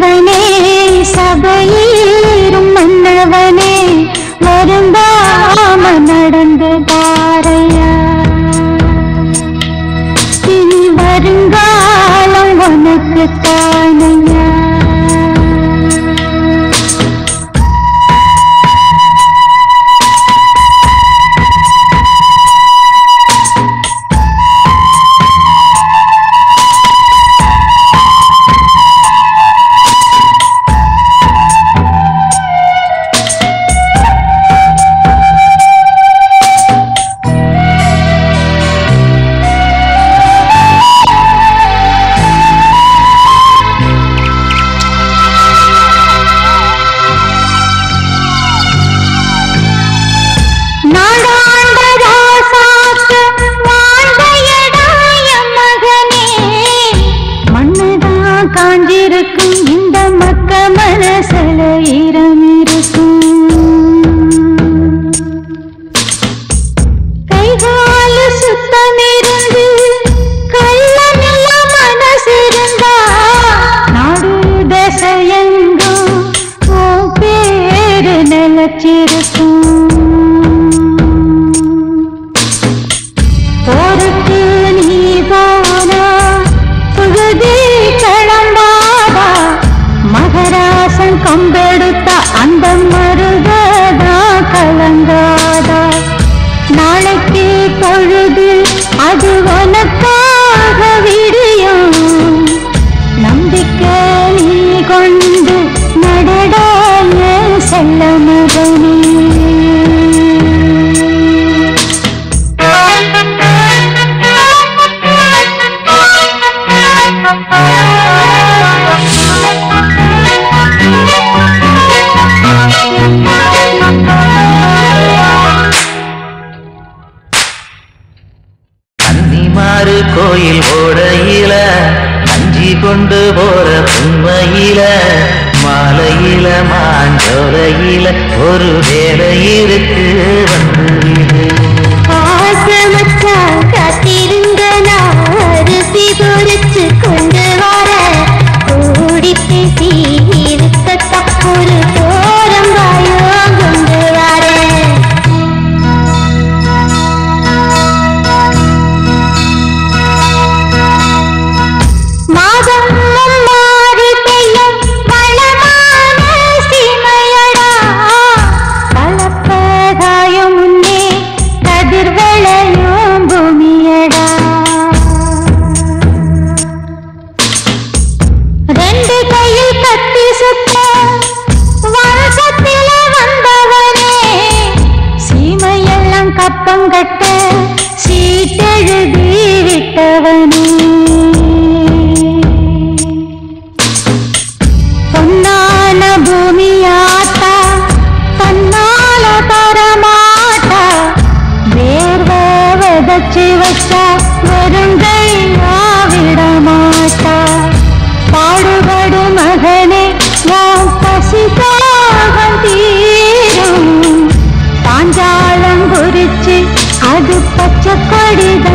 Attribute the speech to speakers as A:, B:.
A: அவனை சாஞ்சிருக்கும் இந்த மக்க மனசல ஈரம் இருக்கும். கைகால சுத்தமிரு பொழுது அது உனக்காக விடியும் நம்பிக்கை நீ கொண்டு நடடாய செல்ல மகனே
B: you. கோயில் ஓடையில கஞ்சி கொண்டு போற உண்மையில மாலையில மாஞ்சோலையில ஒரு வேலை இருக்கு வந்து
A: കെട്ട് ചീട്ടെഴുതിയിട്ടവൻ ಅದು ಪಚ್ಚ ಕೊಡಿದ